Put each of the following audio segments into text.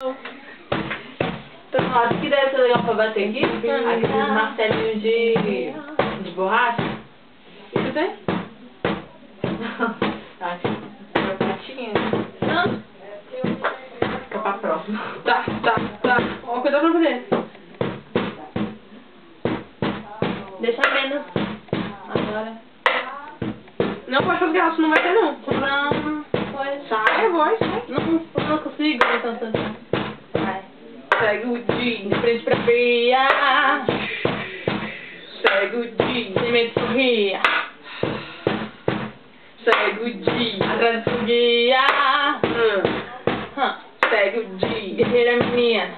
Então, se quiser ser legal pra bater aqui, aqueles martelinhos de, de borracha. Isso tem? Tá, vai pratinha. Não? Fica pra próxima. Tá, tá, tá. Ó, cuidado pra fazer. Deixa menos. Agora. Não pode fazer garrafa, não vai ter não. Não, foi. Sai, eu vou, sai. Não, não consigo, então. Vai. Segue o dia, de frente pra feia. Segue o dia, sem medo de sorrir. Segue o dia, atrás do guia. Hum. Hum. Segue o dia, guerreira menina.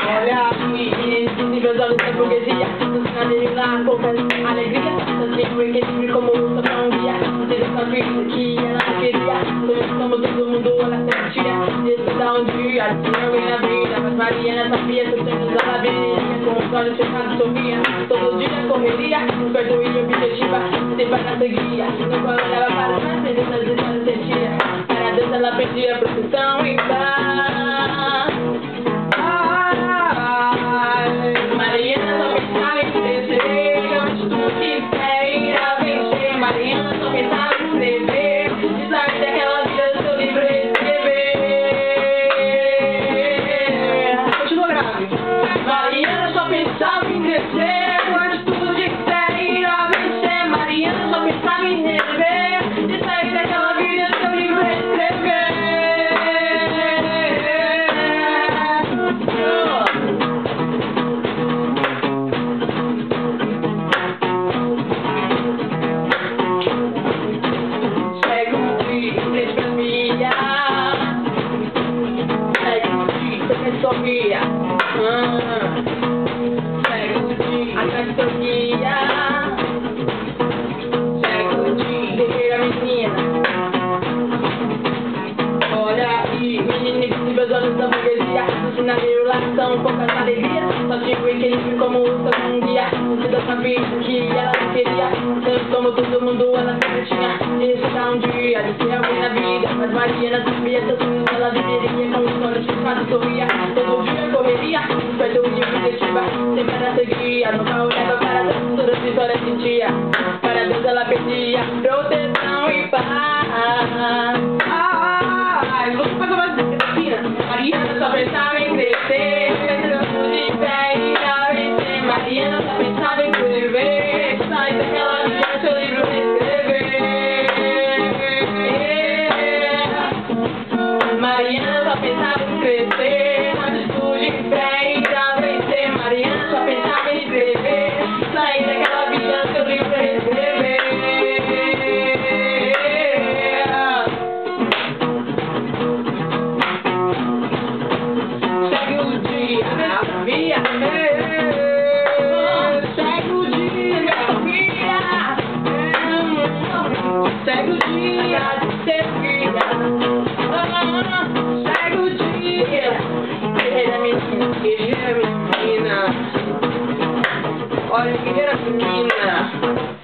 Olha aí, invisível os olhos da burguesia No sinal dele lá, pouca alegria Assim, equilíbrio como um guia dia, tinha alguém na vida Mas Mariana sabia que os sonhos ela viria Com os olhos fechados sorria Todo dia correria, esperto e objetiva Sempre para seguia, qual olhava para trás Sem dessas histórias sentia Para Deus ela pedia proteção e paz Mariana só pensava em crescer do que quer ir a vencer Mariana só pensava equilíbrio como seu um guia. Se deu vida que ela não queria. Tanto como todo mundo, ela sempre tinha. Isso dá um dia de ser alguém na vida. Mas Mariana sabia seus sonhos, ela viveria. Com os olhos fechados, sorria. Todo dia correria. Perto de objetiva, sempre ela seguia. Nunca olhava para as todas as histórias sentia. Para Deus ela pedia proteção e paz. Olha, que era menina.